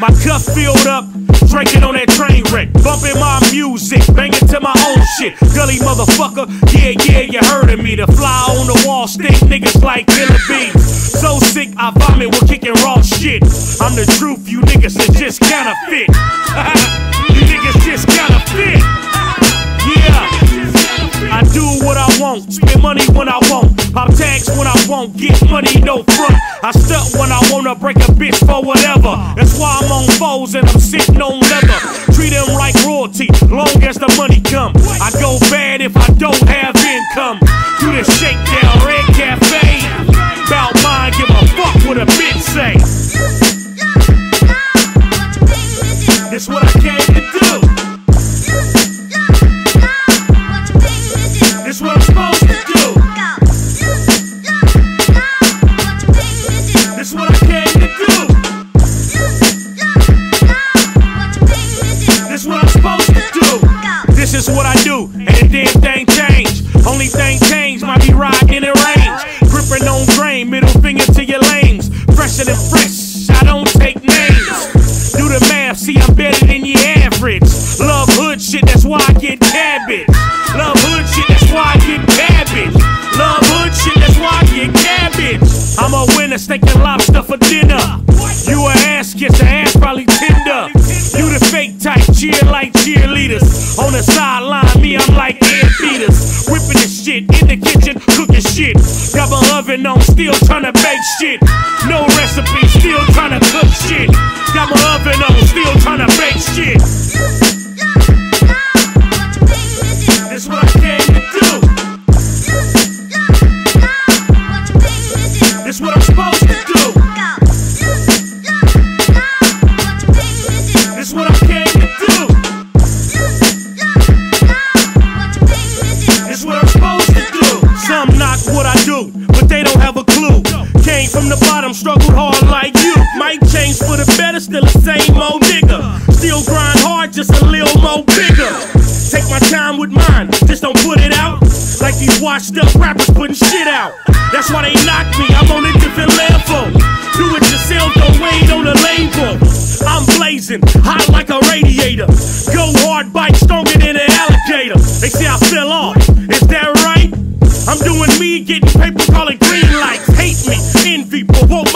My cup filled up, drinking on that train wreck. Bumping my music, banging to my own shit. Gully motherfucker, yeah, yeah, you heard of me. The fly on the wall, stick niggas like killer bees. So sick, I vomit with kicking raw shit. I'm the truth, you niggas are just counterfeit. you niggas just counterfeit. Yeah. I do what I want, spend money when I want, pop tags when I want, get money no front. I stunt when I wanna break a bitch for whatever. That's why I'm on foes and I'm sitting on leather. Treat them like royalty, long as the money come. I go bad if I don't have income. Do the shakedown, red cafe. This is what I do, and the damn thing change. Only thing change might be riding in range. Gripping on grain, middle finger to your lames. Fresher than fresh, I don't take names. Do the math, see I'm better than your average. Love hood shit, that's why I get cabbage. Love hood shit, that's why I get cabbage. Love hood shit, that's why I get cabbage. I'm a winner, steak and lobster for dinner. You a ass kiss, the ass probably tender. You the fake type, cheer like cheerleaders. On the sideline, me, I'm like air beaters. Whipping the shit in the kitchen, cooking shit. Got my oven on, still trying to bake shit. No recipe, still trying to cook shit. Got my oven on, still trying to bake shit. For the better, still the same old nigga. Still grind hard, just a little more bigger. Take my time with mine, just don't put it out. Like these washed up rappers putting shit out. That's why they knock me, I'm on a different level. Do it yourself, don't wait on the label. I'm blazing, hot like a radiator. Go hard, bite stronger than an alligator. They say I fell off, is that right? I'm doing me, getting paper, calling green lights. Hate me, envy, provoke